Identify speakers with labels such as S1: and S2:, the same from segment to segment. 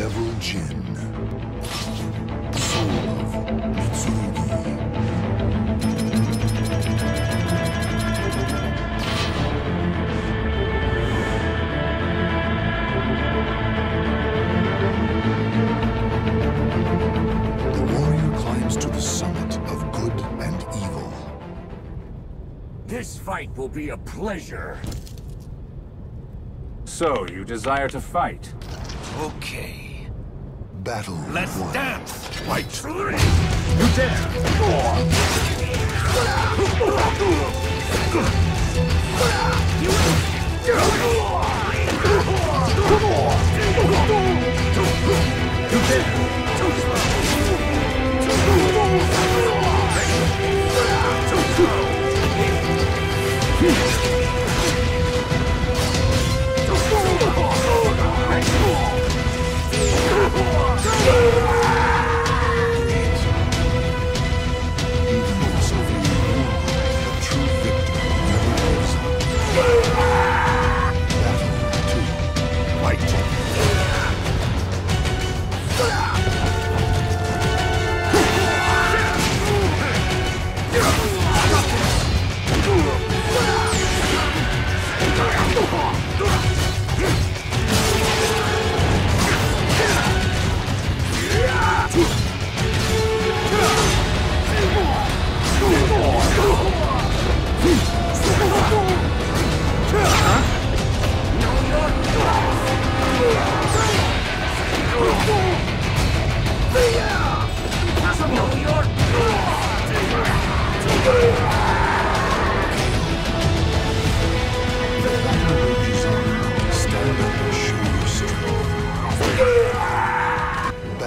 S1: Devil Jin. Soul of Mitsurugi. The warrior climbs to the summit of good and evil.
S2: This fight will be a pleasure.
S3: So, you desire to fight?
S2: Okay.
S1: Battle
S2: Let's
S1: one.
S2: dance! Fight three!
S3: You dare!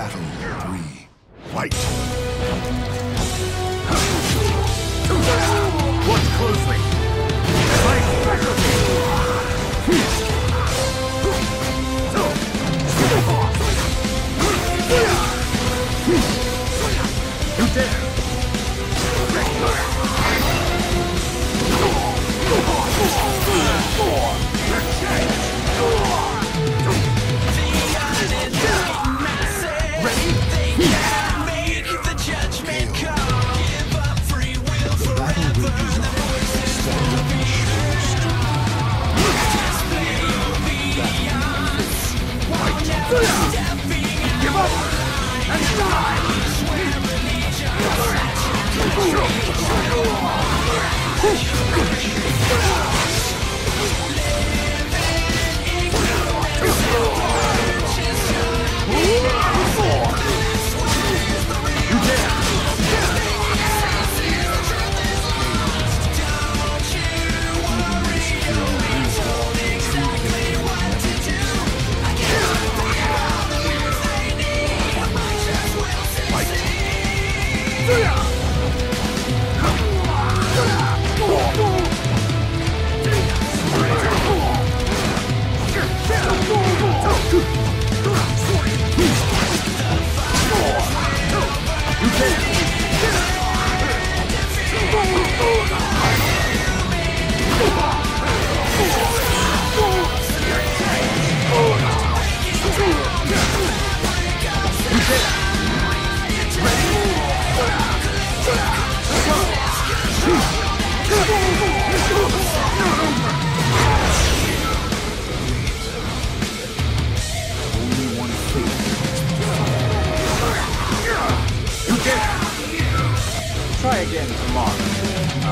S1: Battle three. Fight.
S2: Watch closely! Dare!
S1: And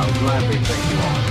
S3: I'll gladly take you on.